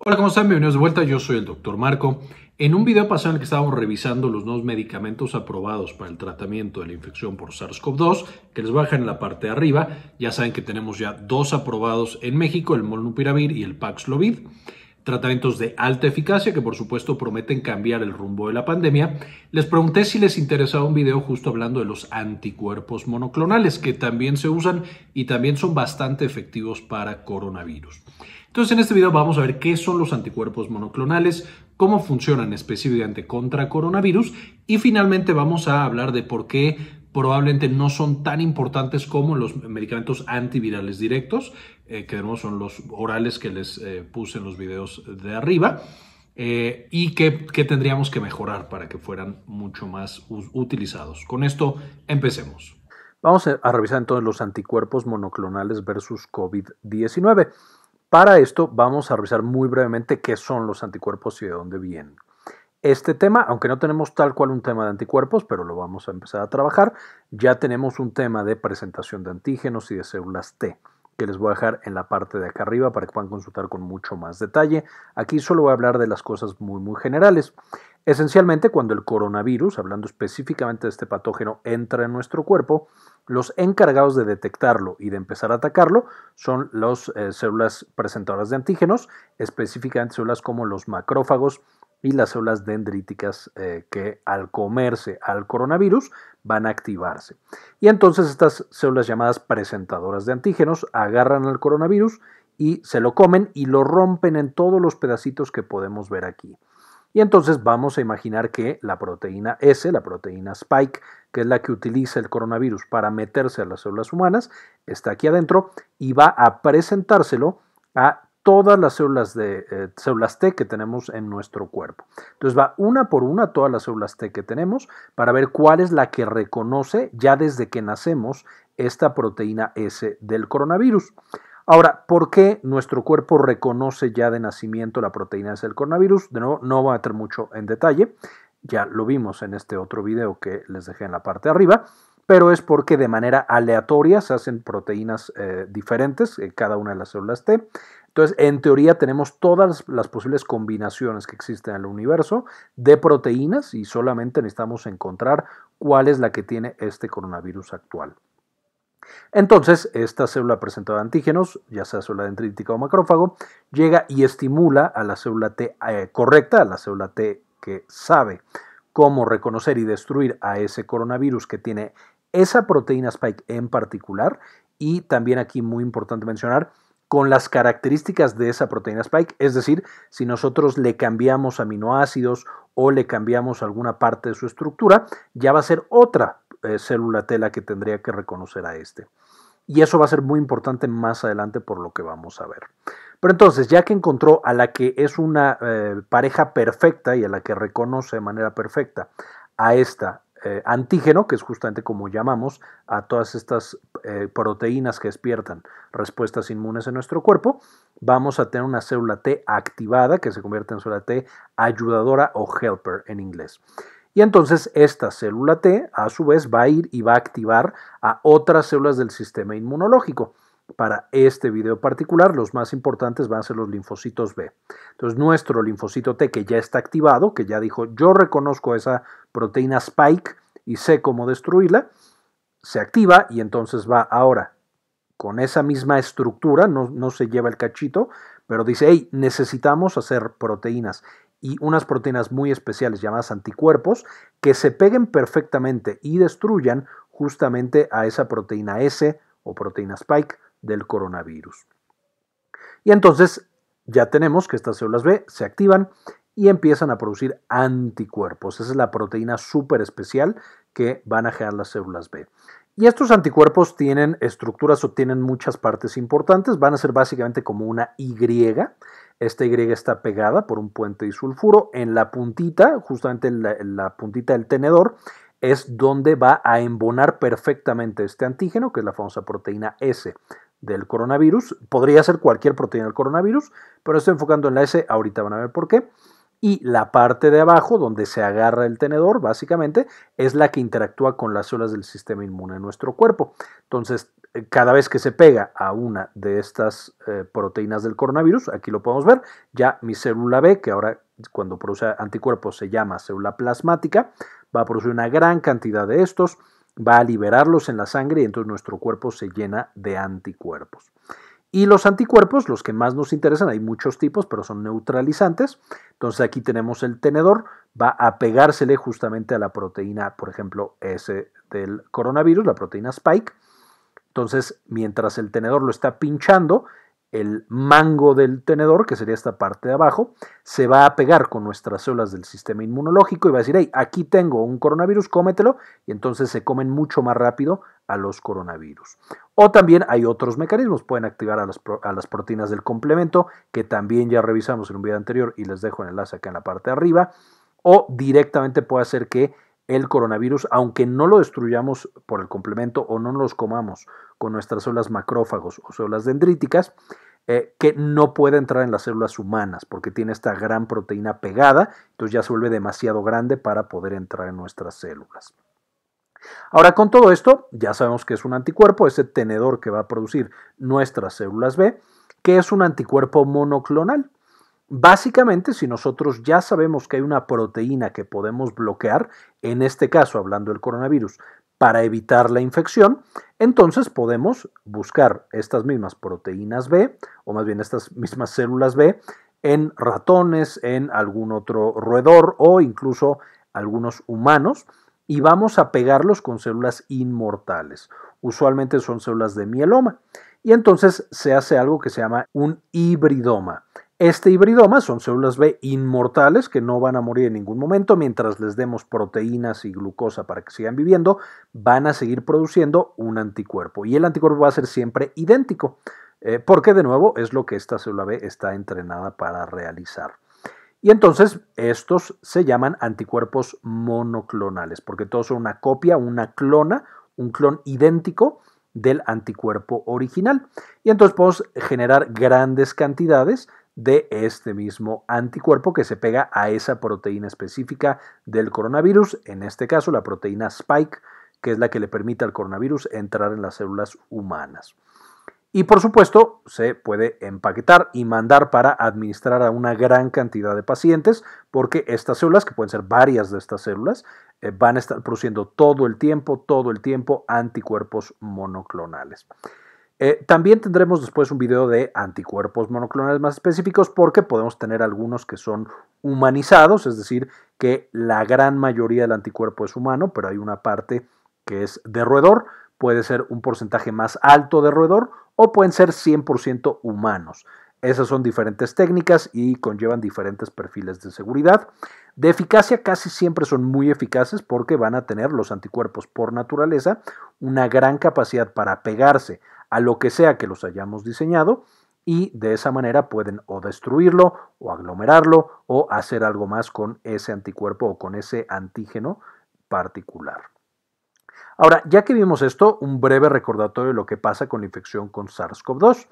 Hola, ¿cómo están? Bienvenidos de vuelta. Yo soy el Dr. Marco. En un video pasado en el que estábamos revisando los nuevos medicamentos aprobados para el tratamiento de la infección por SARS-CoV-2, que les bajan en la parte de arriba, ya saben que tenemos ya dos aprobados en México, el Molnupiravir y el Paxlovid tratamientos de alta eficacia que por supuesto prometen cambiar el rumbo de la pandemia, les pregunté si les interesaba un video justo hablando de los anticuerpos monoclonales que también se usan y también son bastante efectivos para coronavirus. Entonces en este video vamos a ver qué son los anticuerpos monoclonales, cómo funcionan específicamente contra coronavirus y finalmente vamos a hablar de por qué probablemente no son tan importantes como los medicamentos antivirales directos, eh, que tenemos son los orales que les eh, puse en los videos de arriba, eh, y que, tendríamos que mejorar para que fueran mucho más utilizados. Con esto empecemos. Vamos a revisar entonces los anticuerpos monoclonales versus COVID-19. Para esto vamos a revisar muy brevemente qué son los anticuerpos y de dónde vienen. Este tema, aunque no tenemos tal cual un tema de anticuerpos, pero lo vamos a empezar a trabajar, ya tenemos un tema de presentación de antígenos y de células T, que les voy a dejar en la parte de acá arriba para que puedan consultar con mucho más detalle. Aquí solo voy a hablar de las cosas muy, muy generales. Esencialmente, cuando el coronavirus, hablando específicamente de este patógeno, entra en nuestro cuerpo, los encargados de detectarlo y de empezar a atacarlo son las eh, células presentadoras de antígenos, específicamente células como los macrófagos, y las células dendríticas eh, que al comerse al coronavirus van a activarse. Y entonces estas células llamadas presentadoras de antígenos agarran al coronavirus y se lo comen y lo rompen en todos los pedacitos que podemos ver aquí. Y entonces vamos a imaginar que la proteína S, la proteína Spike, que es la que utiliza el coronavirus para meterse a las células humanas, está aquí adentro y va a presentárselo a todas las células, de, eh, células T que tenemos en nuestro cuerpo. Entonces va una por una todas las células T que tenemos para ver cuál es la que reconoce ya desde que nacemos esta proteína S del coronavirus. Ahora, ¿por qué nuestro cuerpo reconoce ya de nacimiento la proteína S del coronavirus? De nuevo, no voy a meter mucho en detalle, ya lo vimos en este otro video que les dejé en la parte de arriba, pero es porque de manera aleatoria se hacen proteínas eh, diferentes en cada una de las células T. Entonces, en teoría tenemos todas las posibles combinaciones que existen en el universo de proteínas y solamente necesitamos encontrar cuál es la que tiene este coronavirus actual. Entonces, esta célula presentadora de antígenos, ya sea célula dendrítica o macrófago, llega y estimula a la célula T eh, correcta, a la célula T que sabe cómo reconocer y destruir a ese coronavirus que tiene esa proteína spike en particular. Y también aquí muy importante mencionar, con las características de esa proteína spike, es decir, si nosotros le cambiamos aminoácidos o le cambiamos alguna parte de su estructura, ya va a ser otra eh, célula tela que tendría que reconocer a este. Y eso va a ser muy importante más adelante por lo que vamos a ver. Pero entonces, ya que encontró a la que es una eh, pareja perfecta y a la que reconoce de manera perfecta a esta eh, antígeno, que es justamente como llamamos a todas estas eh, proteínas que despiertan respuestas inmunes en nuestro cuerpo, vamos a tener una célula T activada que se convierte en célula T ayudadora o helper en inglés. Y entonces esta célula T a su vez va a ir y va a activar a otras células del sistema inmunológico. Para este video particular, los más importantes van a ser los linfocitos B. Entonces, nuestro linfocito T que ya está activado, que ya dijo, yo reconozco esa proteína spike y sé cómo destruirla, se activa y entonces va ahora con esa misma estructura, no, no se lleva el cachito, pero dice, hey, necesitamos hacer proteínas y unas proteínas muy especiales llamadas anticuerpos que se peguen perfectamente y destruyan justamente a esa proteína S o proteína spike del coronavirus. Y entonces ya tenemos que estas células B se activan y empiezan a producir anticuerpos. Esa es la proteína súper especial que van a generar las células B. Y estos anticuerpos tienen estructuras o tienen muchas partes importantes. Van a ser básicamente como una Y. Esta Y está pegada por un puente disulfuro. En la puntita, justamente en la puntita del tenedor, es donde va a embonar perfectamente este antígeno, que es la famosa proteína S del coronavirus. Podría ser cualquier proteína del coronavirus, pero estoy enfocando en la S, ahorita van a ver por qué. Y la parte de abajo, donde se agarra el tenedor, básicamente, es la que interactúa con las células del sistema inmune de nuestro cuerpo. Entonces, eh, cada vez que se pega a una de estas eh, proteínas del coronavirus, aquí lo podemos ver, ya mi célula B, que ahora cuando produce anticuerpos se llama célula plasmática, va a producir una gran cantidad de estos, va a liberarlos en la sangre y entonces nuestro cuerpo se llena de anticuerpos. Y los anticuerpos, los que más nos interesan, hay muchos tipos, pero son neutralizantes. Entonces aquí tenemos el tenedor, va a pegársele justamente a la proteína, por ejemplo, S del coronavirus, la proteína Spike. Entonces, mientras el tenedor lo está pinchando, el mango del tenedor, que sería esta parte de abajo, se va a pegar con nuestras células del sistema inmunológico y va a decir, hey, aquí tengo un coronavirus, cómetelo, y entonces se comen mucho más rápido a los coronavirus. O también hay otros mecanismos, pueden activar a las, a las proteínas del complemento, que también ya revisamos en un video anterior y les dejo el enlace acá en la parte de arriba, o directamente puede hacer que el coronavirus, aunque no lo destruyamos por el complemento o no los comamos con nuestras células macrófagos o células dendríticas, eh, que no puede entrar en las células humanas porque tiene esta gran proteína pegada, entonces ya se vuelve demasiado grande para poder entrar en nuestras células. Ahora con todo esto, ya sabemos que es un anticuerpo, ese tenedor que va a producir nuestras células B, que es un anticuerpo monoclonal. Básicamente, si nosotros ya sabemos que hay una proteína que podemos bloquear, en este caso hablando del coronavirus, para evitar la infección, entonces podemos buscar estas mismas proteínas B, o más bien estas mismas células B, en ratones, en algún otro roedor o incluso algunos humanos, y vamos a pegarlos con células inmortales. Usualmente son células de mieloma. Y entonces se hace algo que se llama un hibridoma. Este hibridoma son células B inmortales que no van a morir en ningún momento mientras les demos proteínas y glucosa para que sigan viviendo, van a seguir produciendo un anticuerpo y el anticuerpo va a ser siempre idéntico, eh, porque de nuevo es lo que esta célula B está entrenada para realizar. Y entonces estos se llaman anticuerpos monoclonales, porque todos son una copia, una clona, un clon idéntico del anticuerpo original. Y entonces podemos generar grandes cantidades de este mismo anticuerpo que se pega a esa proteína específica del coronavirus, en este caso la proteína Spike, que es la que le permite al coronavirus entrar en las células humanas. Y por supuesto, se puede empaquetar y mandar para administrar a una gran cantidad de pacientes, porque estas células, que pueden ser varias de estas células, eh, van a estar produciendo todo el tiempo, todo el tiempo anticuerpos monoclonales. Eh, también tendremos después un video de anticuerpos monoclonales más específicos porque podemos tener algunos que son humanizados, es decir, que la gran mayoría del anticuerpo es humano, pero hay una parte que es de roedor, puede ser un porcentaje más alto de roedor o pueden ser 100% humanos. Esas son diferentes técnicas y conllevan diferentes perfiles de seguridad. De eficacia casi siempre son muy eficaces porque van a tener los anticuerpos por naturaleza una gran capacidad para pegarse a lo que sea que los hayamos diseñado y de esa manera pueden o destruirlo o aglomerarlo o hacer algo más con ese anticuerpo o con ese antígeno particular. Ahora, ya que vimos esto, un breve recordatorio de lo que pasa con la infección con SARS-CoV-2.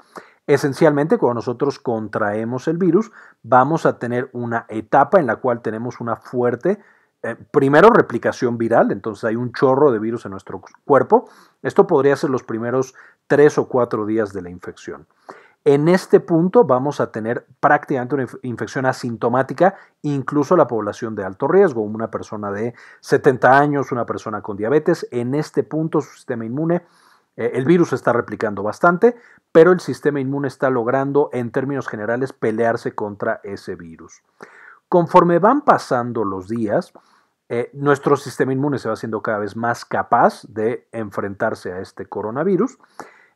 Esencialmente, cuando nosotros contraemos el virus, vamos a tener una etapa en la cual tenemos una fuerte eh, primero, replicación viral, entonces hay un chorro de virus en nuestro cuerpo. Esto podría ser los primeros tres o cuatro días de la infección. En este punto vamos a tener prácticamente una infección asintomática, incluso la población de alto riesgo, una persona de 70 años, una persona con diabetes. En este punto su sistema inmune, eh, el virus está replicando bastante, pero el sistema inmune está logrando, en términos generales, pelearse contra ese virus. Conforme van pasando los días, eh, nuestro sistema inmune se va haciendo cada vez más capaz de enfrentarse a este coronavirus,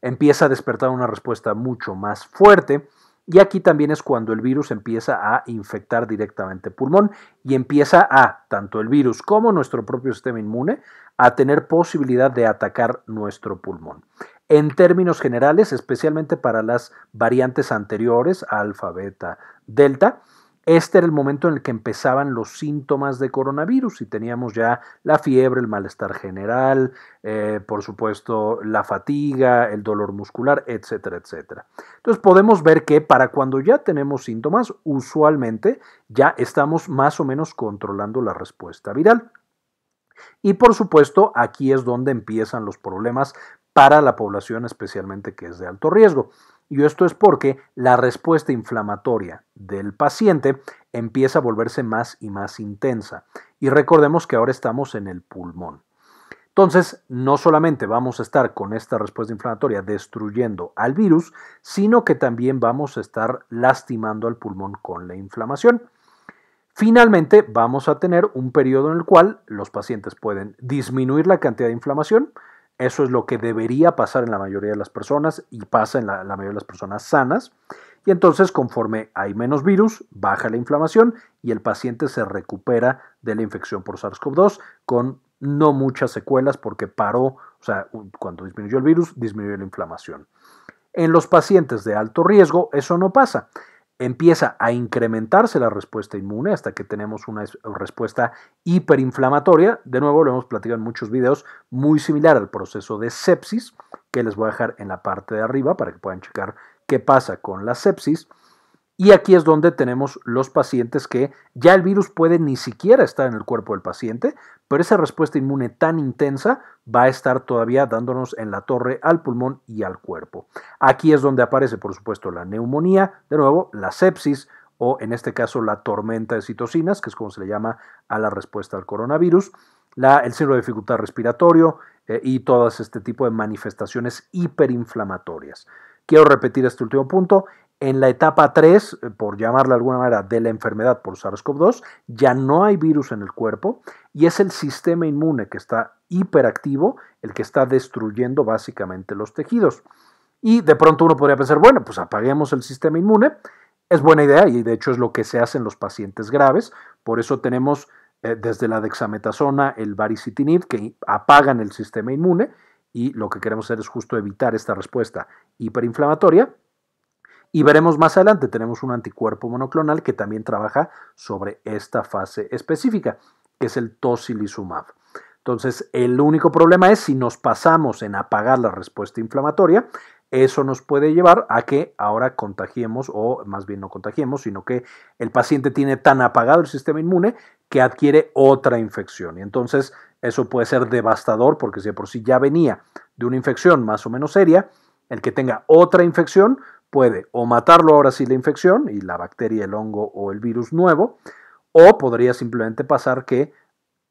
empieza a despertar una respuesta mucho más fuerte y aquí también es cuando el virus empieza a infectar directamente pulmón y empieza a, tanto el virus como nuestro propio sistema inmune, a tener posibilidad de atacar nuestro pulmón. En términos generales, especialmente para las variantes anteriores, alfa, beta, delta, este era el momento en el que empezaban los síntomas de coronavirus y teníamos ya la fiebre, el malestar general, eh, por supuesto la fatiga, el dolor muscular, etcétera, etcétera. Entonces podemos ver que para cuando ya tenemos síntomas, usualmente ya estamos más o menos controlando la respuesta viral. Y por supuesto, aquí es donde empiezan los problemas para la población especialmente que es de alto riesgo. Y esto es porque la respuesta inflamatoria del paciente empieza a volverse más y más intensa. Y recordemos que ahora estamos en el pulmón. Entonces, no solamente vamos a estar con esta respuesta inflamatoria destruyendo al virus, sino que también vamos a estar lastimando al pulmón con la inflamación. Finalmente, vamos a tener un periodo en el cual los pacientes pueden disminuir la cantidad de inflamación, eso es lo que debería pasar en la mayoría de las personas y pasa en la, mayoría de las personas sanas. Y entonces, conforme hay menos virus, baja la inflamación y el paciente se recupera de la infección por SARS-CoV-2 con no muchas secuelas porque paró, o sea, cuando disminuyó el virus, disminuyó la inflamación. En los pacientes de alto riesgo, eso no pasa empieza a incrementarse la respuesta inmune hasta que tenemos una respuesta hiperinflamatoria. De nuevo, lo hemos platicado en muchos videos, muy similar al proceso de sepsis, que les voy a dejar en la parte de arriba para que puedan checar qué pasa con la sepsis. Y aquí es donde tenemos los pacientes que ya el virus puede ni siquiera estar en el cuerpo del paciente, pero esa respuesta inmune tan intensa va a estar todavía dándonos en la torre al pulmón y al cuerpo. Aquí es donde aparece, por supuesto, la neumonía, de nuevo, la sepsis o en este caso la tormenta de citocinas, que es como se le llama a la respuesta al coronavirus, la, el síndrome de dificultad respiratorio eh, y todas este tipo de manifestaciones hiperinflamatorias. Quiero repetir este último punto. En la etapa 3, eh, por llamarla de alguna manera, de la enfermedad por SARS-CoV-2, ya no hay virus en el cuerpo y es el sistema inmune que está hiperactivo el que está destruyendo básicamente los tejidos. Y de pronto uno podría pensar, bueno, pues apaguemos el sistema inmune. Es buena idea y de hecho es lo que se hace en los pacientes graves. Por eso tenemos eh, desde la dexametasona, el baricitinib, que apagan el sistema inmune y lo que queremos hacer es justo evitar esta respuesta hiperinflamatoria. Y veremos más adelante, tenemos un anticuerpo monoclonal que también trabaja sobre esta fase específica, que es el tocilizumab. Entonces, el único problema es si nos pasamos en apagar la respuesta inflamatoria, eso nos puede llevar a que ahora contagiemos, o más bien no contagiemos, sino que el paciente tiene tan apagado el sistema inmune que adquiere otra infección. Y entonces eso puede ser devastador porque si por sí ya venía de una infección más o menos seria, el que tenga otra infección puede o matarlo ahora sí la infección y la bacteria, el hongo o el virus nuevo, o podría simplemente pasar que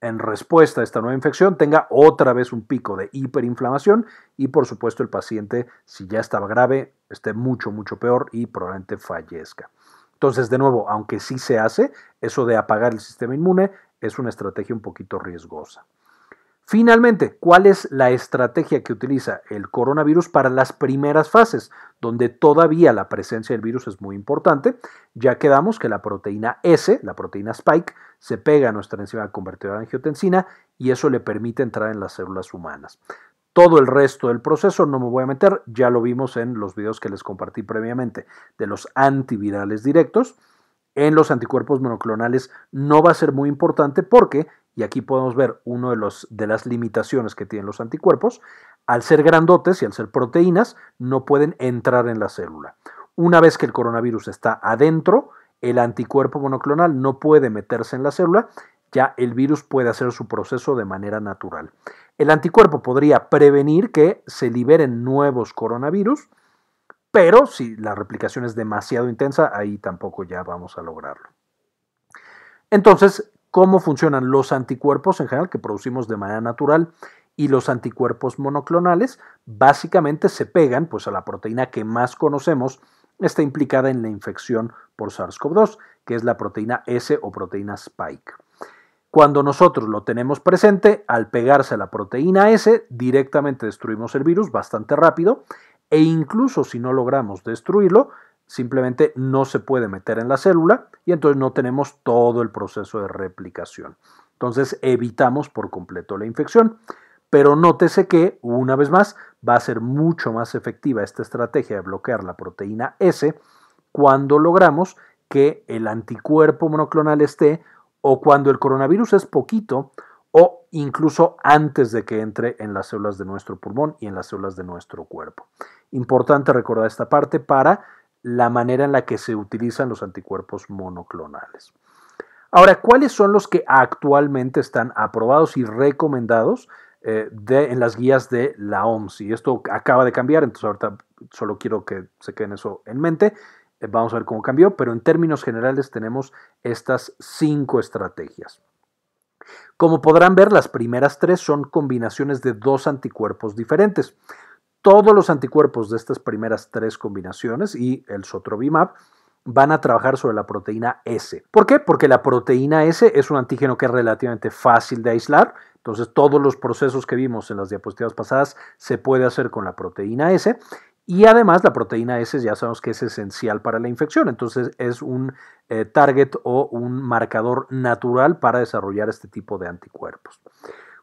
en respuesta a esta nueva infección tenga otra vez un pico de hiperinflamación y por supuesto el paciente, si ya estaba grave, esté mucho, mucho peor y probablemente fallezca. Entonces, de nuevo, aunque sí se hace, eso de apagar el sistema inmune es una estrategia un poquito riesgosa. Finalmente, ¿cuál es la estrategia que utiliza el coronavirus para las primeras fases, donde todavía la presencia del virus es muy importante? Ya quedamos que la proteína S, la proteína spike, se pega a nuestra enzima convertidora de angiotensina y eso le permite entrar en las células humanas. Todo el resto del proceso no me voy a meter, ya lo vimos en los videos que les compartí previamente de los antivirales directos. En los anticuerpos monoclonales no va a ser muy importante porque y aquí podemos ver una de, de las limitaciones que tienen los anticuerpos, al ser grandotes y al ser proteínas, no pueden entrar en la célula. Una vez que el coronavirus está adentro, el anticuerpo monoclonal no puede meterse en la célula, ya el virus puede hacer su proceso de manera natural. El anticuerpo podría prevenir que se liberen nuevos coronavirus, pero si la replicación es demasiado intensa, ahí tampoco ya vamos a lograrlo. Entonces, cómo funcionan los anticuerpos en general que producimos de manera natural y los anticuerpos monoclonales básicamente se pegan pues a la proteína que más conocemos está implicada en la infección por SARS-CoV-2, que es la proteína S o proteína spike. Cuando nosotros lo tenemos presente, al pegarse a la proteína S, directamente destruimos el virus bastante rápido e incluso si no logramos destruirlo, simplemente no se puede meter en la célula y entonces no tenemos todo el proceso de replicación. Entonces evitamos por completo la infección. Pero nótese que, una vez más, va a ser mucho más efectiva esta estrategia de bloquear la proteína S cuando logramos que el anticuerpo monoclonal esté o cuando el coronavirus es poquito o incluso antes de que entre en las células de nuestro pulmón y en las células de nuestro cuerpo. Importante recordar esta parte para la manera en la que se utilizan los anticuerpos monoclonales. Ahora, ¿cuáles son los que actualmente están aprobados y recomendados eh, en las guías de la OMS. Y esto acaba de cambiar, entonces ahorita solo quiero que se queden eso en mente. Eh, vamos a ver cómo cambió, pero en términos generales tenemos estas cinco estrategias. Como podrán ver, las primeras tres son combinaciones de dos anticuerpos diferentes. Todos los anticuerpos de estas primeras tres combinaciones y el sotrovimab van a trabajar sobre la proteína S. ¿Por qué? Porque la proteína S es un antígeno que es relativamente fácil de aislar. Entonces, todos los procesos que vimos en las diapositivas pasadas se puede hacer con la proteína S. Y además la proteína S ya sabemos que es esencial para la infección, entonces es un eh, target o un marcador natural para desarrollar este tipo de anticuerpos.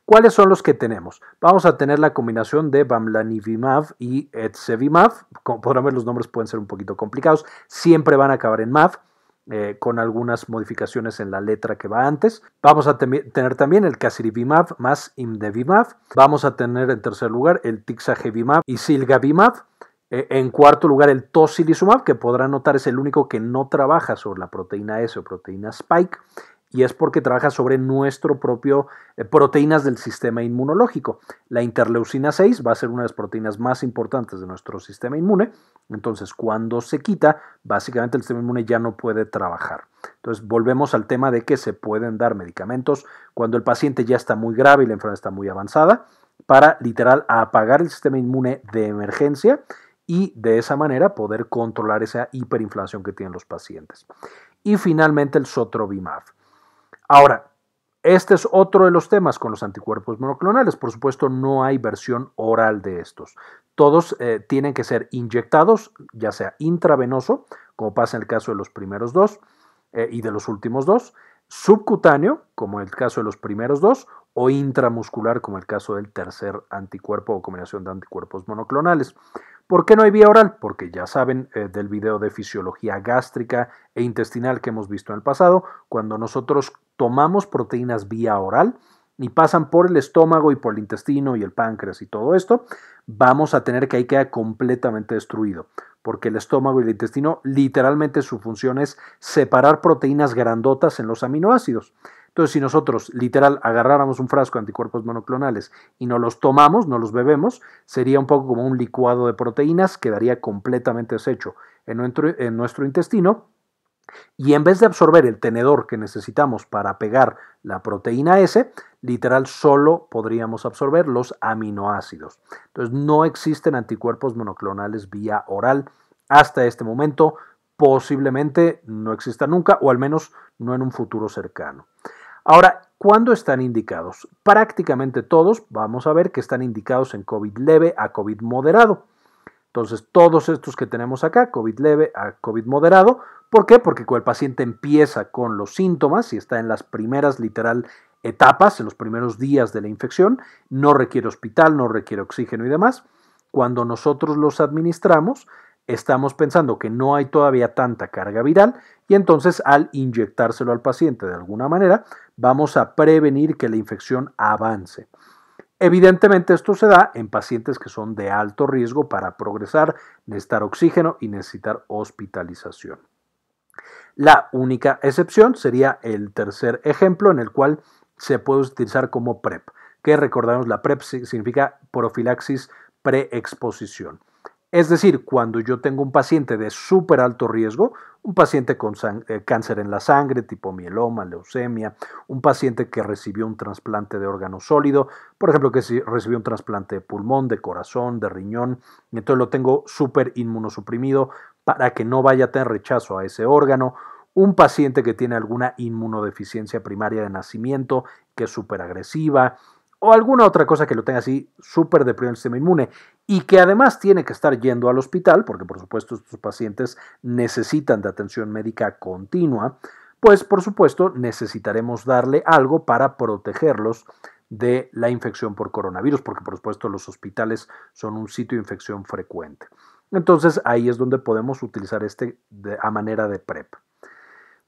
¿Cuáles son los que tenemos? Vamos a tener la combinación de bamlanivimab y etzevimab. Como podrán ver, los nombres pueden ser un poquito complicados. Siempre van a acabar en MAV. Eh, con algunas modificaciones en la letra que va antes. Vamos a tener también el casirivimab más imdevimab. Vamos a tener en tercer lugar el tixagevimab y silgavimab. Eh, en cuarto lugar, el tocilizumab, que podrán notar es el único que no trabaja sobre la proteína S o proteína spike y es porque trabaja sobre nuestro propio eh, proteínas del sistema inmunológico. La interleucina 6 va a ser una de las proteínas más importantes de nuestro sistema inmune, entonces cuando se quita, básicamente el sistema inmune ya no puede trabajar. Entonces volvemos al tema de que se pueden dar medicamentos cuando el paciente ya está muy grave y la enfermedad está muy avanzada para literal apagar el sistema inmune de emergencia y de esa manera poder controlar esa hiperinflamación que tienen los pacientes. Y finalmente el sotrovimab. Ahora, este es otro de los temas con los anticuerpos monoclonales. Por supuesto, no hay versión oral de estos. Todos eh, tienen que ser inyectados, ya sea intravenoso, como pasa en el caso de los primeros dos eh, y de los últimos dos, subcutáneo, como en el caso de los primeros dos, o intramuscular, como el caso del tercer anticuerpo o combinación de anticuerpos monoclonales. ¿Por qué no hay vía oral? Porque ya saben eh, del video de fisiología gástrica e intestinal que hemos visto en el pasado, cuando nosotros tomamos proteínas vía oral y pasan por el estómago y por el intestino y el páncreas y todo esto, vamos a tener que ahí queda completamente destruido, porque el estómago y el intestino literalmente su función es separar proteínas grandotas en los aminoácidos. Entonces, si nosotros literal agarráramos un frasco de anticuerpos monoclonales y no los tomamos, no los bebemos, sería un poco como un licuado de proteínas, quedaría completamente deshecho en nuestro, intestino. Y en vez de absorber el tenedor que necesitamos para pegar la proteína S, literal solo podríamos absorber los aminoácidos. Entonces no existen anticuerpos monoclonales vía oral hasta este momento. Posiblemente no exista nunca o al menos no en un futuro cercano. Ahora, ¿cuándo están indicados? Prácticamente todos vamos a ver que están indicados en COVID leve a COVID moderado. Entonces, todos estos que tenemos acá, COVID leve a COVID moderado, ¿por qué? Porque el paciente empieza con los síntomas y está en las primeras literal etapas, en los primeros días de la infección, no requiere hospital, no requiere oxígeno y demás. Cuando nosotros los administramos, estamos pensando que no hay todavía tanta carga viral y entonces al inyectárselo al paciente de alguna manera vamos a prevenir que la infección avance. Evidentemente esto se da en pacientes que son de alto riesgo para progresar, necesitar oxígeno y necesitar hospitalización. La única excepción sería el tercer ejemplo en el cual se puede utilizar como PrEP, que recordamos la PrEP significa profilaxis preexposición. Es decir, cuando yo tengo un paciente de súper alto riesgo, un paciente con eh, cáncer en la sangre, tipo mieloma, leucemia, un paciente que recibió un trasplante de órgano sólido, por ejemplo, que recibió un trasplante de pulmón, de corazón, de riñón, y entonces lo tengo súper inmunosuprimido para que no vaya a tener rechazo a ese órgano, un paciente que tiene alguna inmunodeficiencia primaria de nacimiento, que es súper agresiva, o alguna otra cosa que lo tenga así súper deprimido el sistema inmune y que además tiene que estar yendo al hospital, porque por supuesto estos pacientes necesitan de atención médica continua, pues por supuesto necesitaremos darle algo para protegerlos de la infección por coronavirus, porque por supuesto los hospitales son un sitio de infección frecuente. Entonces ahí es donde podemos utilizar este a manera de PrEP.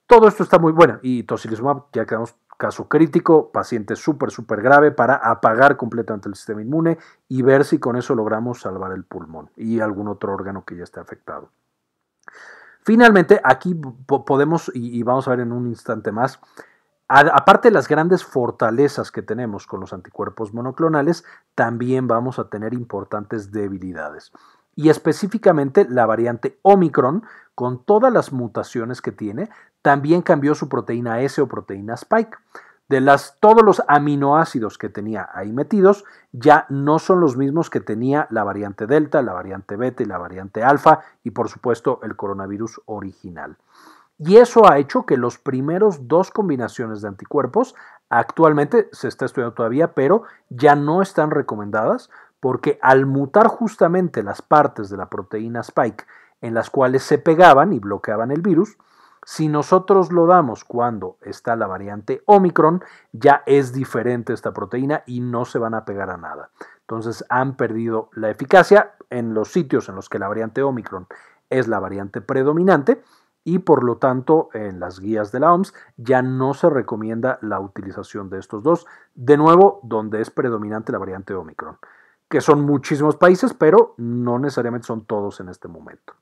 Todo esto está muy bueno y tocilizumab ya quedamos Caso crítico, paciente súper, súper grave para apagar completamente el sistema inmune y ver si con eso logramos salvar el pulmón y algún otro órgano que ya esté afectado. Finalmente, aquí podemos, y vamos a ver en un instante más, aparte de las grandes fortalezas que tenemos con los anticuerpos monoclonales, también vamos a tener importantes debilidades. Y específicamente la variante Omicron, con todas las mutaciones que tiene, también cambió su proteína S o proteína Spike. De las, todos los aminoácidos que tenía ahí metidos, ya no son los mismos que tenía la variante Delta, la variante Beta y la variante Alfa y por supuesto el coronavirus original. Y eso ha hecho que los primeros dos combinaciones de anticuerpos actualmente se está estudiando todavía, pero ya no están recomendadas porque al mutar justamente las partes de la proteína Spike en las cuales se pegaban y bloqueaban el virus, si nosotros lo damos cuando está la variante Omicron, ya es diferente esta proteína y no se van a pegar a nada. Entonces han perdido la eficacia en los sitios en los que la variante Omicron es la variante predominante y por lo tanto en las guías de la OMS ya no se recomienda la utilización de estos dos, de nuevo donde es predominante la variante Omicron, que son muchísimos países, pero no necesariamente son todos en este momento.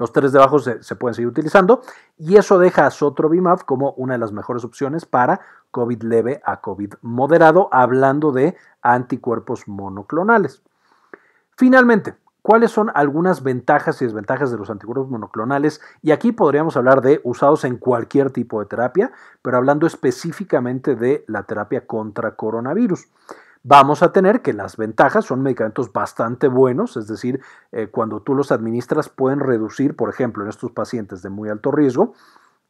Los tres de abajo se, pueden seguir utilizando y eso deja a Sotrovimab como una de las mejores opciones para COVID leve a COVID moderado, hablando de anticuerpos monoclonales. Finalmente, ¿cuáles son algunas ventajas y desventajas de los anticuerpos monoclonales? Y aquí podríamos hablar de usados en cualquier tipo de terapia, pero hablando específicamente de la terapia contra coronavirus vamos a tener que las ventajas son medicamentos bastante buenos, es decir, eh, cuando tú los administras pueden reducir, por ejemplo, en estos pacientes de muy alto riesgo,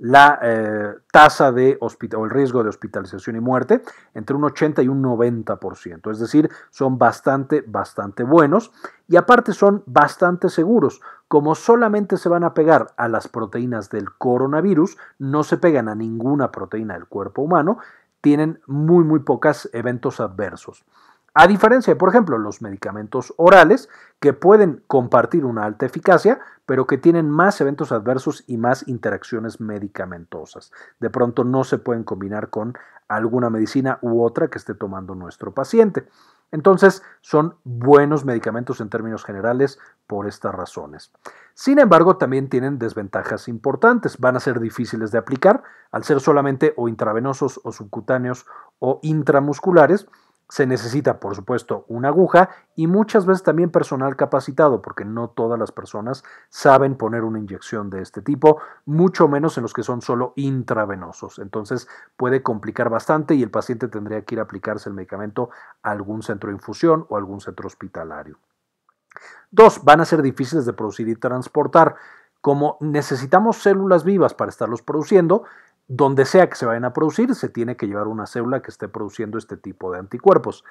la eh, tasa de o el riesgo de hospitalización y muerte entre un 80 y un 90%, es decir, son bastante, bastante buenos y aparte son bastante seguros. Como solamente se van a pegar a las proteínas del coronavirus, no se pegan a ninguna proteína del cuerpo humano, tienen muy, muy pocos eventos adversos. A diferencia por ejemplo, los medicamentos orales, que pueden compartir una alta eficacia, pero que tienen más eventos adversos y más interacciones medicamentosas. De pronto no se pueden combinar con alguna medicina u otra que esté tomando nuestro paciente. Entonces, son buenos medicamentos en términos generales por estas razones. Sin embargo, también tienen desventajas importantes. Van a ser difíciles de aplicar al ser solamente o intravenosos o subcutáneos o intramusculares se necesita, por supuesto, una aguja y muchas veces también personal capacitado, porque no todas las personas saben poner una inyección de este tipo, mucho menos en los que son solo intravenosos. Entonces puede complicar bastante y el paciente tendría que ir a aplicarse el medicamento a algún centro de infusión o algún centro hospitalario. Dos, van a ser difíciles de producir y transportar. Como necesitamos células vivas para estarlos produciendo, donde sea que se vayan a producir, se tiene que llevar una célula que esté produciendo este tipo de anticuerpos.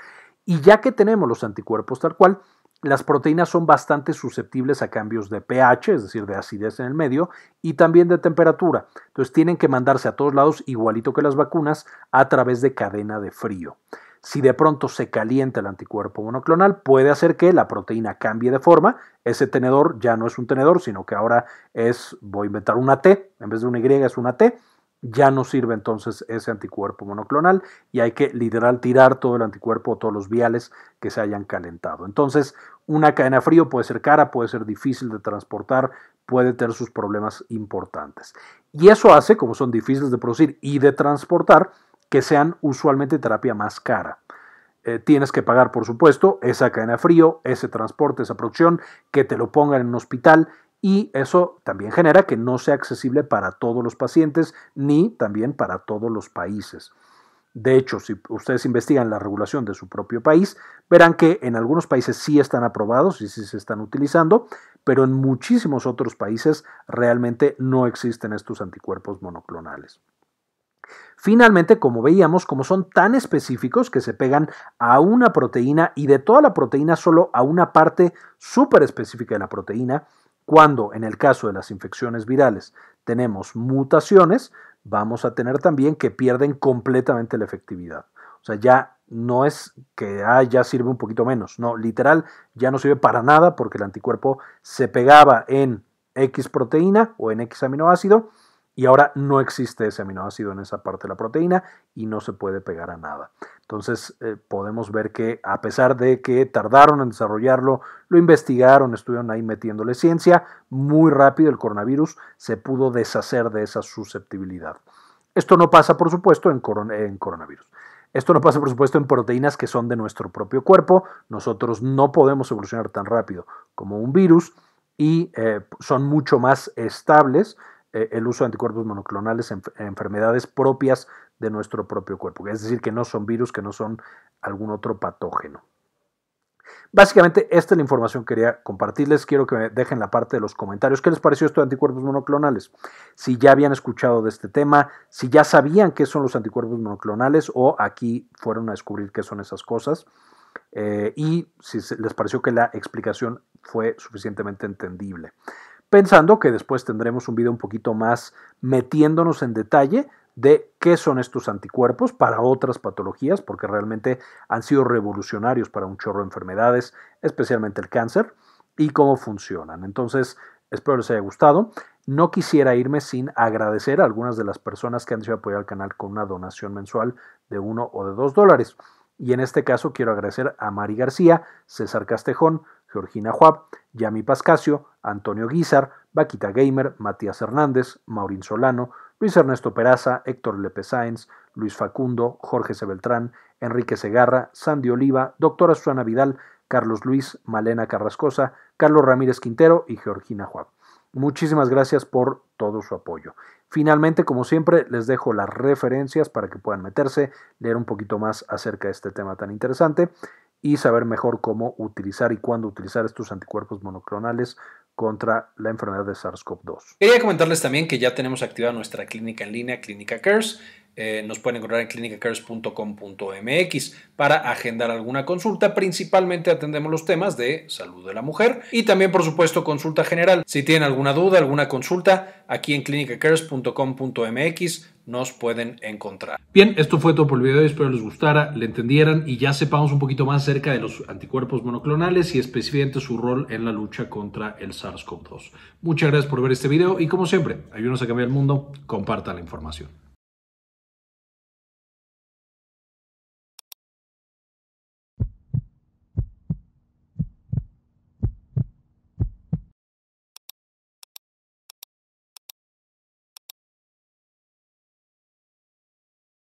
Y ya que tenemos los anticuerpos tal cual, las proteínas son bastante susceptibles a cambios de pH, es decir, de acidez en el medio, y también de temperatura. Entonces tienen que mandarse a todos lados, igualito que las vacunas, a través de cadena de frío. Si de pronto se calienta el anticuerpo monoclonal, puede hacer que la proteína cambie de forma. Ese tenedor ya no es un tenedor, sino que ahora es, voy a inventar una T, en vez de una Y es una T ya no sirve entonces ese anticuerpo monoclonal y hay que literal tirar todo el anticuerpo o todos los viales que se hayan calentado. Entonces, una cadena frío puede ser cara, puede ser difícil de transportar, puede tener sus problemas importantes. Y eso hace, como son difíciles de producir y de transportar, que sean usualmente terapia más cara. Eh, tienes que pagar, por supuesto, esa cadena frío, ese transporte, esa producción, que te lo pongan en un hospital y eso también genera que no sea accesible para todos los pacientes ni también para todos los países. De hecho, si ustedes investigan la regulación de su propio país, verán que en algunos países sí están aprobados y sí se están utilizando, pero en muchísimos otros países realmente no existen estos anticuerpos monoclonales. Finalmente, como veíamos, como son tan específicos que se pegan a una proteína y de toda la proteína solo a una parte súper específica de la proteína, cuando en el caso de las infecciones virales tenemos mutaciones, vamos a tener también que pierden completamente la efectividad. O sea, ya no es que ah, ya sirve un poquito menos, no, literal ya no sirve para nada porque el anticuerpo se pegaba en X proteína o en X aminoácido y ahora no existe ese aminoácido en esa parte de la proteína y no se puede pegar a nada. Entonces eh, podemos ver que a pesar de que tardaron en desarrollarlo, lo investigaron, estuvieron ahí metiéndole ciencia, muy rápido el coronavirus se pudo deshacer de esa susceptibilidad. Esto no pasa, por supuesto, en, coronavirus. Esto no pasa, por supuesto, en proteínas que son de nuestro propio cuerpo. Nosotros no podemos evolucionar tan rápido como un virus y eh, son mucho más estables el uso de anticuerpos monoclonales en, enfermedades propias de nuestro propio cuerpo. Es decir, que no son virus, que no son algún otro patógeno. Básicamente, esta es la información que quería compartirles. Quiero que me dejen la parte de los comentarios. ¿Qué les pareció esto de anticuerpos monoclonales? Si ya habían escuchado de este tema, si ya sabían qué son los anticuerpos monoclonales o aquí fueron a descubrir qué son esas cosas. Eh, y si les pareció que la explicación fue suficientemente entendible. Pensando que después tendremos un video un poquito más metiéndonos en detalle de qué son estos anticuerpos para otras patologías, porque realmente han sido revolucionarios para un chorro de enfermedades, especialmente el cáncer, y cómo funcionan. Entonces, espero les haya gustado. No quisiera irme sin agradecer a algunas de las personas que han decidido apoyar al canal con una donación mensual de uno o de dos dólares. Y en este caso quiero agradecer a Mari García, César Castejón, Georgina Juab, Yami Pascasio, Antonio Guizar, Vaquita Gamer, Matías Hernández, Maurín Solano, Luis Ernesto Peraza, Héctor Lepe Sáenz, Luis Facundo, Jorge Sebeltrán, Enrique Segarra, Sandy Oliva, doctora Susana Vidal, Carlos Luis, Malena Carrascosa, Carlos Ramírez Quintero y Georgina Juan. Muchísimas gracias por todo su apoyo. Finalmente, como siempre, les dejo las referencias para que puedan meterse, leer un poquito más acerca de este tema tan interesante y saber mejor cómo utilizar y cuándo utilizar estos anticuerpos monoclonales contra la enfermedad de SARS-CoV-2. Quería comentarles también que ya tenemos activada nuestra clínica en línea, Clínica Cares. Eh, nos pueden encontrar en clinicacares.com.mx para agendar alguna consulta. Principalmente atendemos los temas de salud de la mujer y también, por supuesto, consulta general. Si tienen alguna duda, alguna consulta, aquí en clinicacares.com.mx nos pueden encontrar. Bien, esto fue todo por el video, espero les gustara, le entendieran y ya sepamos un poquito más acerca de los anticuerpos monoclonales y específicamente su rol en la lucha contra el SARS-CoV-2. Muchas gracias por ver este video y como siempre, ayúdenos a cambiar el mundo, compartan la información.